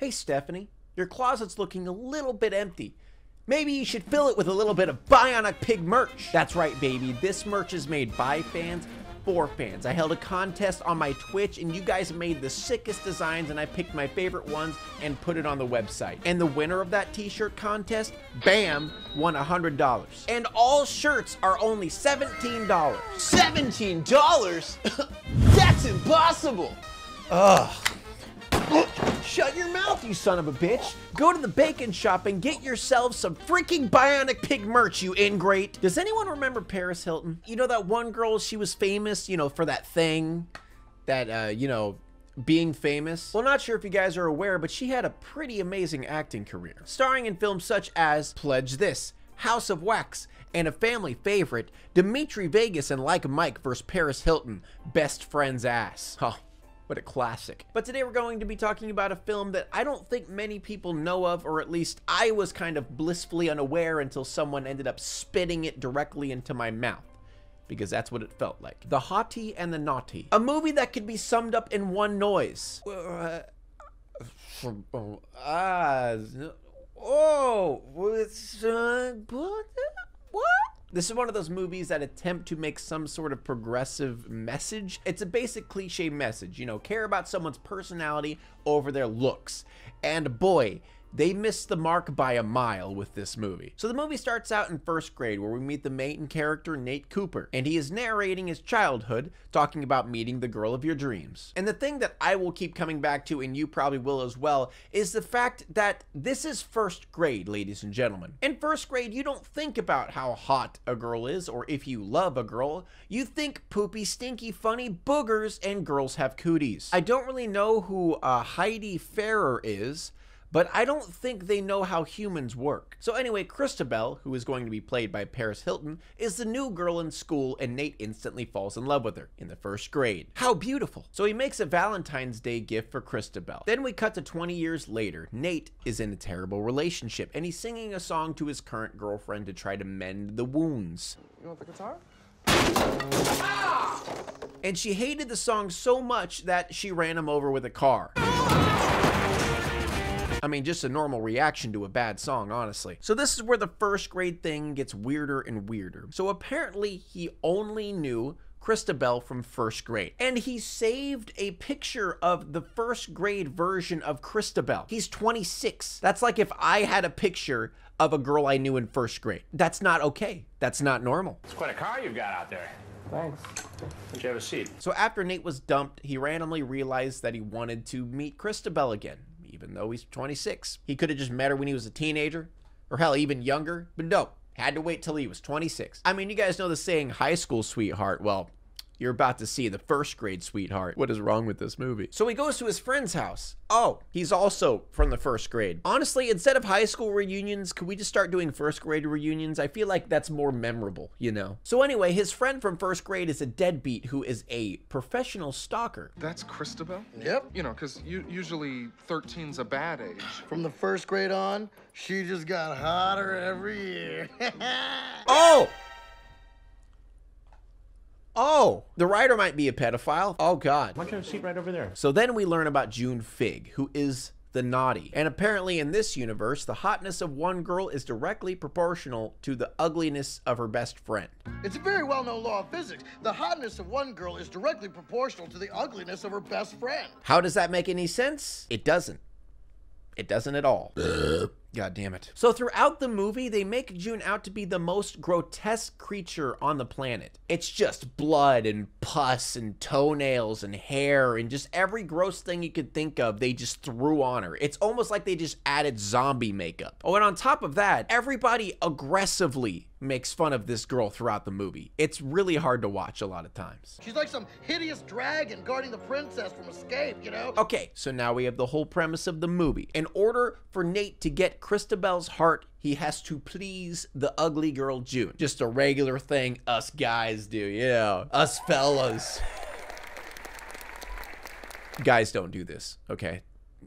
Hey, Stephanie, your closet's looking a little bit empty. Maybe you should fill it with a little bit of Bionic Pig merch. That's right, baby. This merch is made by fans for fans. I held a contest on my Twitch and you guys made the sickest designs and I picked my favorite ones and put it on the website. And the winner of that t-shirt contest, bam, won $100. And all shirts are only $17. $17? That's impossible! Ugh. Shut your mouth, you son of a bitch. Go to the bacon shop and get yourself some freaking Bionic Pig merch, you ingrate. Does anyone remember Paris Hilton? You know that one girl, she was famous, you know, for that thing that, uh, you know, being famous? Well, not sure if you guys are aware, but she had a pretty amazing acting career. Starring in films such as Pledge This, House of Wax, and a family favorite, Dimitri Vegas and Like Mike vs. Paris Hilton, Best Friend's Ass. Huh. What a classic. But today we're going to be talking about a film that I don't think many people know of, or at least I was kind of blissfully unaware until someone ended up spitting it directly into my mouth. Because that's what it felt like. The Hottie and the Nottie. A movie that could be summed up in one noise. Uh, ah, oh, uh, what? This is one of those movies that attempt to make some sort of progressive message. It's a basic cliche message, you know, care about someone's personality over their looks. And boy, they missed the mark by a mile with this movie. So the movie starts out in first grade where we meet the main character Nate Cooper and he is narrating his childhood talking about meeting the girl of your dreams. And the thing that I will keep coming back to and you probably will as well is the fact that this is first grade ladies and gentlemen. In first grade you don't think about how hot a girl is or if you love a girl. You think poopy stinky funny boogers and girls have cooties. I don't really know who uh, Heidi Ferrer is but I don't think they know how humans work. So anyway, Christabel, who is going to be played by Paris Hilton, is the new girl in school and Nate instantly falls in love with her in the first grade. How beautiful. So he makes a Valentine's Day gift for Christabel. Then we cut to 20 years later. Nate is in a terrible relationship and he's singing a song to his current girlfriend to try to mend the wounds. You want the guitar? And she hated the song so much that she ran him over with a car. I mean, just a normal reaction to a bad song, honestly. So this is where the first grade thing gets weirder and weirder. So apparently he only knew Christabel from first grade. And he saved a picture of the first grade version of Christabel. He's 26. That's like if I had a picture of a girl I knew in first grade. That's not okay. That's not normal. It's quite a car you've got out there. Thanks. Would you have a seat? So after Nate was dumped, he randomly realized that he wanted to meet Christabel again even though he's 26. He could have just met her when he was a teenager, or hell, even younger, but no, had to wait till he was 26. I mean, you guys know the saying high school sweetheart. Well, you're about to see the first grade sweetheart. What is wrong with this movie? So he goes to his friend's house. Oh, he's also from the first grade. Honestly, instead of high school reunions, could we just start doing first grade reunions? I feel like that's more memorable, you know? So anyway, his friend from first grade is a deadbeat who is a professional stalker. That's Christabel? Yep. You know, because usually 13's a bad age. From the first grade on, she just got hotter every year. oh! Oh, the writer might be a pedophile. Oh, God. Why don't you have a seat right over there? So then we learn about June Phigg, who is the naughty. And apparently in this universe, the hotness of one girl is directly proportional to the ugliness of her best friend. it's a very well-known law of physics. The hotness of one girl is directly proportional to the ugliness of her best friend. How does that make any sense? It doesn't. It doesn't at all. God damn it. So throughout the movie, they make June out to be the most grotesque creature on the planet. It's just blood and pus and toenails and hair and just every gross thing you could think of, they just threw on her. It's almost like they just added zombie makeup. Oh, and on top of that, everybody aggressively makes fun of this girl throughout the movie. It's really hard to watch a lot of times. She's like some hideous dragon guarding the princess from escape, you know? Okay, so now we have the whole premise of the movie. In order for Nate to get Christabel's heart, he has to please the ugly girl June. Just a regular thing us guys do, you know, Us fellas. Guys don't do this, okay?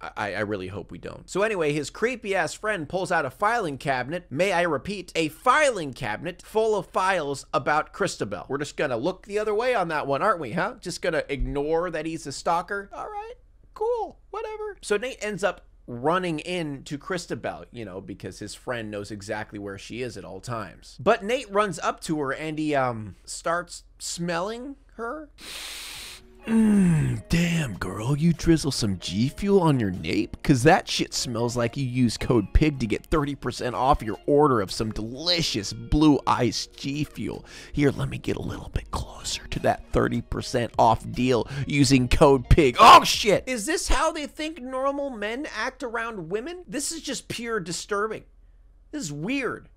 I, I, really hope we don't. So anyway, his creepy ass friend pulls out a filing cabinet. May I repeat, a filing cabinet full of files about Christabel. We're just gonna look the other way on that one, aren't we, huh? Just gonna ignore that he's a stalker? All right, cool, whatever. So Nate ends up running into Christabel, you know, because his friend knows exactly where she is at all times. But Nate runs up to her and he um starts smelling her. Mmm, damn, girl, you drizzle some G Fuel on your nape? Cause that shit smells like you use code PIG to get 30% off your order of some delicious blue ice G Fuel. Here, let me get a little bit closer to that 30% off deal using code PIG. Oh shit! Is this how they think normal men act around women? This is just pure disturbing. This is weird.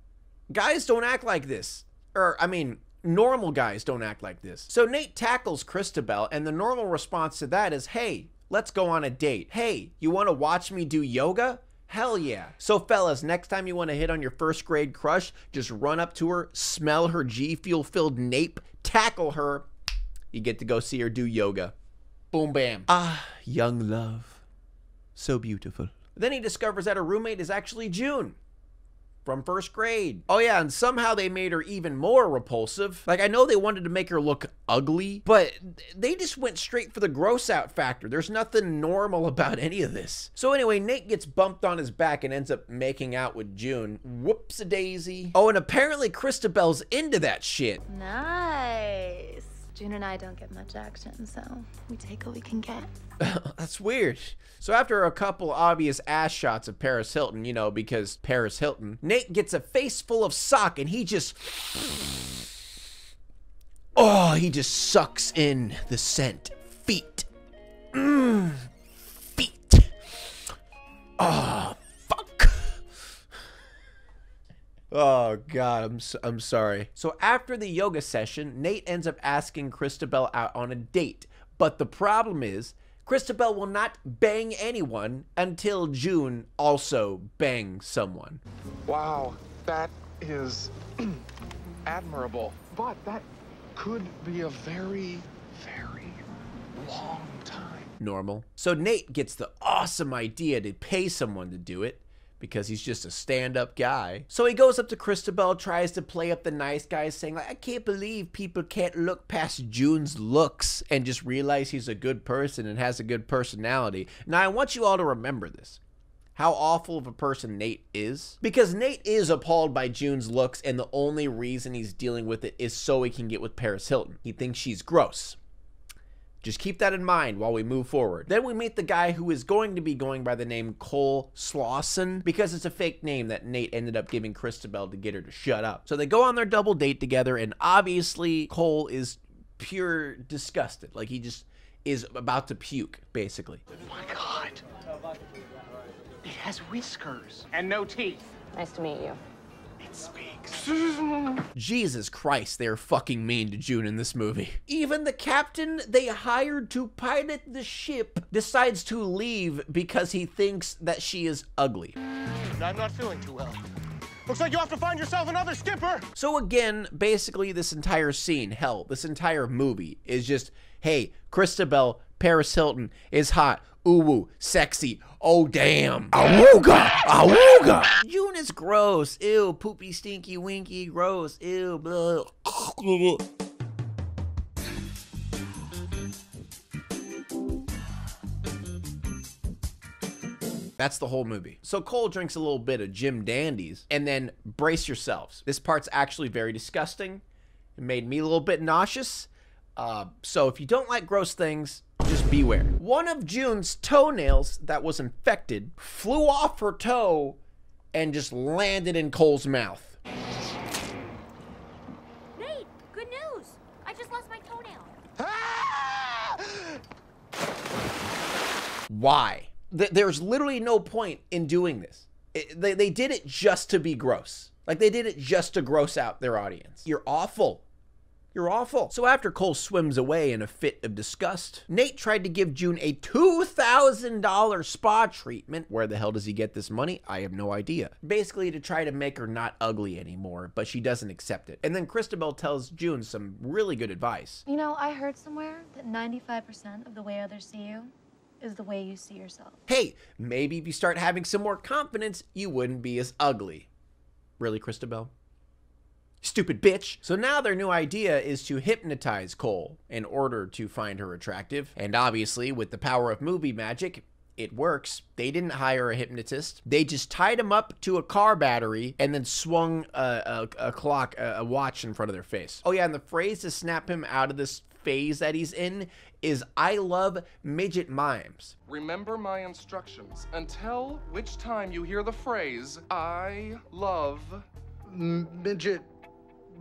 Guys don't act like this. Or, I mean, normal guys don't act like this. So Nate tackles Christabel, and the normal response to that is, hey, let's go on a date. Hey, you want to watch me do yoga? Hell yeah. So, fellas, next time you want to hit on your first grade crush, just run up to her, smell her G Fuel filled nape, tackle her. You get to go see her do yoga. Boom, bam. Ah, young love. So beautiful. Then he discovers that her roommate is actually June from first grade. Oh yeah, and somehow they made her even more repulsive. Like I know they wanted to make her look ugly, but they just went straight for the gross out factor. There's nothing normal about any of this. So anyway, Nate gets bumped on his back and ends up making out with June. Whoops a daisy. Oh, and apparently Christabel's into that shit. Nice. June and I don't get much action, so we take what we can get. That's weird. So after a couple obvious ass shots of Paris Hilton, you know, because Paris Hilton, Nate gets a face full of sock and he just Oh, he just sucks in the scent. Feet. Mmm. Feet. Oh, Oh god, I'm so, I'm sorry. So after the yoga session, Nate ends up asking Christabel out on a date. But the problem is, Christabel will not bang anyone until June also bangs someone. Wow, that is admirable. But that could be a very, very long time. Normal. So Nate gets the awesome idea to pay someone to do it because he's just a stand-up guy. So he goes up to Christabel, tries to play up the nice guy, saying like, I can't believe people can't look past June's looks and just realize he's a good person and has a good personality. Now I want you all to remember this. How awful of a person Nate is. Because Nate is appalled by June's looks and the only reason he's dealing with it is so he can get with Paris Hilton. He thinks she's gross. Just keep that in mind while we move forward. Then we meet the guy who is going to be going by the name Cole Slauson because it's a fake name that Nate ended up giving Christabel to get her to shut up. So they go on their double date together, and obviously Cole is pure disgusted. Like he just is about to puke, basically. Oh my God. It has whiskers. And no teeth. Nice to meet you. It speaks. Jesus Christ, they're fucking mean to June in this movie. Even the captain they hired to pilot the ship decides to leave because he thinks that she is ugly. I'm not feeling too well. Looks like you have to find yourself another skipper. So again, basically this entire scene, hell, this entire movie is just, hey, Christabel Paris Hilton is hot. Ooh, woo, sexy. Oh, damn. Awooga! Awooga! June is gross. Ew, poopy, stinky, winky, gross. Ew, blah. That's the whole movie. So Cole drinks a little bit of Jim Dandies and then brace yourselves. This part's actually very disgusting. It made me a little bit nauseous. Uh, so if you don't like gross things, just beware. One of June's toenails that was infected flew off her toe and just landed in Cole's mouth. Nate, good news. I just lost my toenail. Why? Th- There's literally no point in doing this. It- they, they did it just to be gross. Like they did it just to gross out their audience. You're awful. You're awful. So after Cole swims away in a fit of disgust, Nate tried to give June a $2,000 spa treatment. Where the hell does he get this money? I have no idea. Basically to try to make her not ugly anymore, but she doesn't accept it. And then Christabel tells June some really good advice. You know, I heard somewhere that 95% of the way others see you is the way you see yourself. Hey, maybe if you start having some more confidence, you wouldn't be as ugly. Really, Christabel? Stupid bitch. So now their new idea is to hypnotize Cole in order to find her attractive. And obviously, with the power of movie magic, it works. They didn't hire a hypnotist. They just tied him up to a car battery and then swung a, a, a clock, a, a watch in front of their face. Oh, yeah, and the phrase to snap him out of this phase that he's in is I love midget mimes. Remember my instructions tell which time you hear the phrase, I love. Midget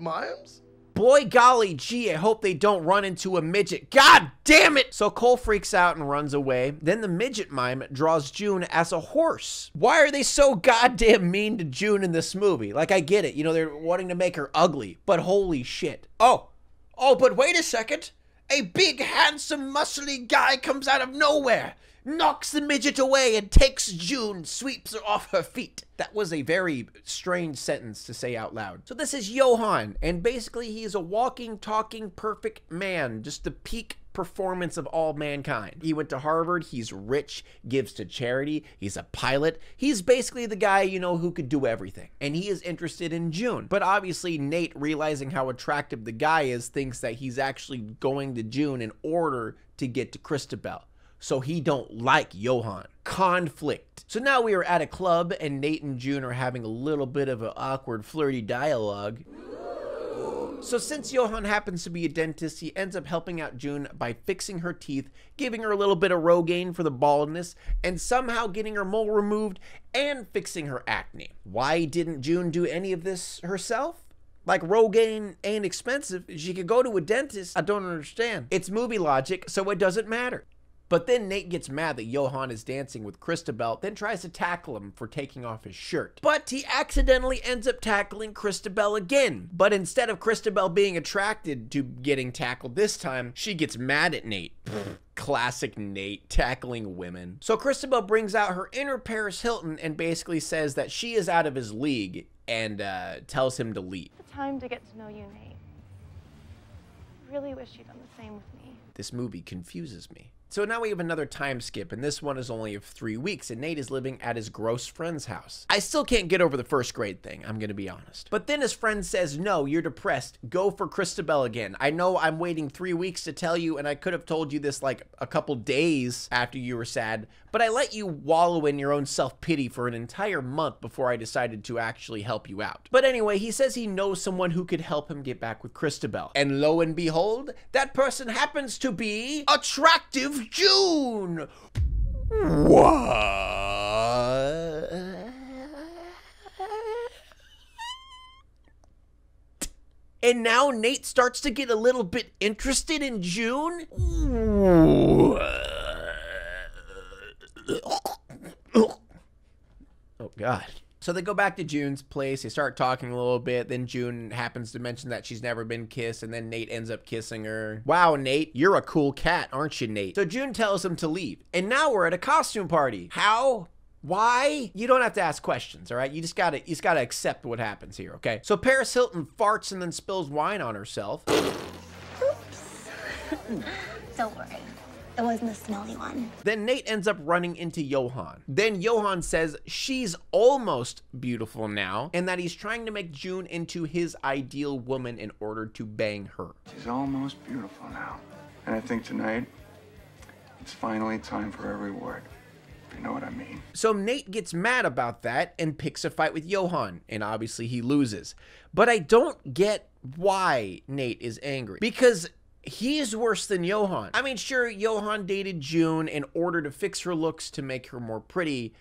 mimes? Boy golly gee, I hope they don't run into a midget. God damn it! So Cole freaks out and runs away. Then the midget mime draws June as a horse. Why are they so goddamn mean to June in this movie? Like, I get it. You know, they're wanting to make her ugly, but holy shit. Oh, oh, but wait a second. A big, handsome, muscly guy comes out of nowhere, knocks the midget away, and takes June, sweeps her off her feet. That was a very strange sentence to say out loud. So this is Johan, and basically he is a walking, talking, perfect man, just the peak performance of all mankind. He went to Harvard, he's rich, gives to charity, he's a pilot. He's basically the guy, you know, who could do everything. And he is interested in June. But obviously Nate, realizing how attractive the guy is, thinks that he's actually going to June in order to get to Christabel so he don't like Johan. Conflict. So now we are at a club and Nate and June are having a little bit of an awkward flirty dialogue. So since Johan happens to be a dentist, he ends up helping out June by fixing her teeth, giving her a little bit of Rogaine for the baldness, and somehow getting her mole removed and fixing her acne. Why didn't June do any of this herself? Like Rogaine ain't expensive. She could go to a dentist. I don't understand. It's movie logic, so it doesn't matter. But then Nate gets mad that Johan is dancing with Christabel, then tries to tackle him for taking off his shirt. But he accidentally ends up tackling Christabel again. But instead of Christabel being attracted to getting tackled this time, she gets mad at Nate. Classic Nate tackling women. So Christabel brings out her inner Paris Hilton and basically says that she is out of his league and uh, tells him to leave. The time to get to know you, Nate. I really wish you'd done the same with me. This movie confuses me. So now we have another time skip, and this one is only of three weeks, and Nate is living at his gross friend's house. I still can't get over the first grade thing, I'm gonna be honest. But then his friend says, No, you're depressed. Go for Christabel again. I know I'm waiting three weeks to tell you, and I could have told you this like a couple days after you were sad, but I let you wallow in your own self pity for an entire month before I decided to actually help you out. But anyway, he says he knows someone who could help him get back with Christabel. And lo and behold, that person happens to be attractive June. What? And now Nate starts to get a little bit interested in June? Oh, God. So they go back to June's place. They start talking a little bit. Then June happens to mention that she's never been kissed, and then Nate ends up kissing her. Wow, Nate, you're a cool cat, aren't you, Nate? So June tells him to leave. And now we're at a costume party. How? Why? You don't have to ask questions, all right? You just gotta, you just gotta accept what happens here, okay? So Paris Hilton farts and then spills wine on herself. Oops. Don't worry. It wasn't the smelly one. Then Nate ends up running into Johan. Then Johan says she's almost beautiful now and that he's trying to make June into his ideal woman in order to bang her. She's almost beautiful now. And I think tonight, it's finally time for a reward. You know what I mean. So Nate gets mad about that and picks a fight with Johan, and obviously he loses. But I don't get why Nate is angry. Because he's worse than Johan. I mean, sure, Johan dated June in order to fix her looks to make her more pretty,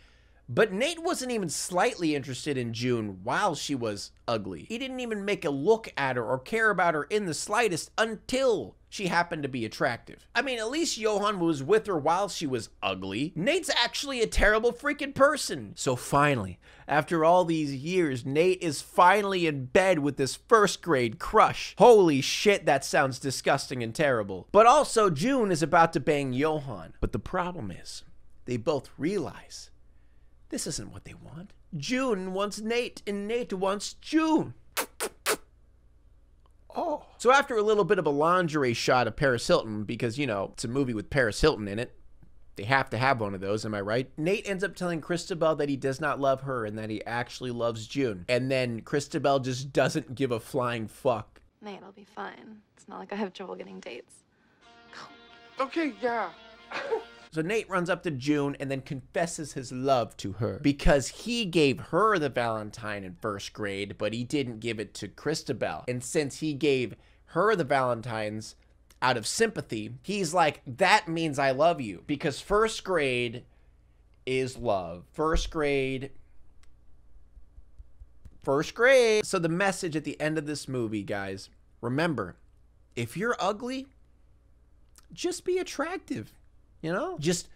but Nate wasn't even slightly interested in June while she was ugly. He didn't even make a look at her or care about her in the slightest until she happened to be attractive. I mean, at least Johan was with her while she was ugly. Nate's actually a terrible freaking person. So finally, after all these years, Nate is finally in bed with this first grade crush. Holy shit, that sounds disgusting and terrible. But also, June is about to bang Johan. But the problem is, they both realize this isn't what they want. June wants Nate, and Nate wants June. Oh. So after a little bit of a lingerie shot of Paris Hilton, because, you know, it's a movie with Paris Hilton in it, they have to have one of those, am I right? Nate ends up telling Christabel that he does not love her and that he actually loves June. And then Christabel just doesn't give a flying fuck. Nate, I'll be fine. It's not like I have trouble getting dates. Okay, yeah. So Nate runs up to June and then confesses his love to her because he gave her the Valentine in first grade, but he didn't give it to Christabel. And since he gave her the Valentines out of sympathy, he's like, that means I love you because first grade is love. First grade first grade. So the message at the end of this movie, guys, remember, if you're ugly, just be attractive. You know? Just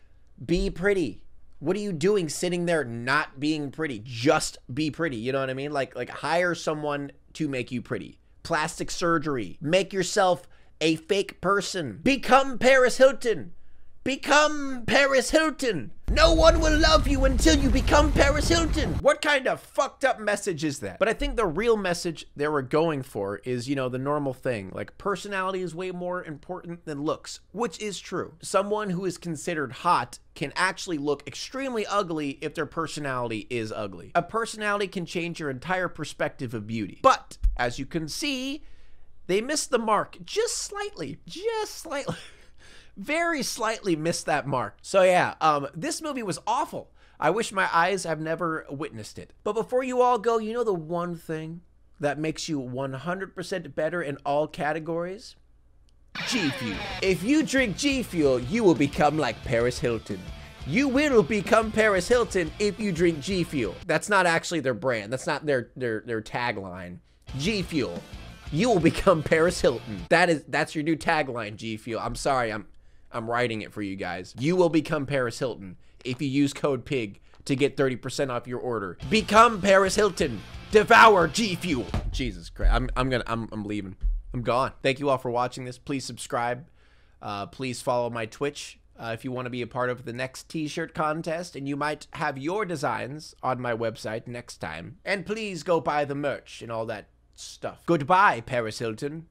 be pretty. What are you doing sitting there not being pretty? Just be pretty. You know what I mean? Like like hire someone to make you pretty. Plastic surgery. Make yourself a fake person. Become Paris Hilton. Become Paris Hilton. No one will love you until you become Paris Hilton. What kind of fucked up message is that? But I think the real message they were going for is, you know, the normal thing. Like personality is way more important than looks, which is true. Someone who is considered hot can actually look extremely ugly if their personality is ugly. A personality can change your entire perspective of beauty. But as you can see, they missed the mark just slightly, just slightly. very slightly missed that mark. So yeah, um, this movie was awful. I wish my eyes have never witnessed it. But before you all go, you know the one thing that makes you 100% better in all categories? G Fuel. If you drink G Fuel, you will become like Paris Hilton. You will become Paris Hilton if you drink G Fuel. That's not actually their brand. That's not their their their tagline. G Fuel. You will become Paris Hilton. That is that's your new tagline, G Fuel. I'm sorry. I'm I'm writing it for you guys. You will become Paris Hilton if you use code PIG to get 30% off your order. Become Paris Hilton. Devour G Fuel. Jesus Christ. I'm, I'm gonna, I'm, I'm leaving. I'm gone. Thank you all for watching this. Please subscribe. Uh, please follow my Twitch uh, if you want to be a part of the next t-shirt contest and you might have your designs on my website next time. And please go buy the merch and all that stuff. Goodbye, Paris Hilton.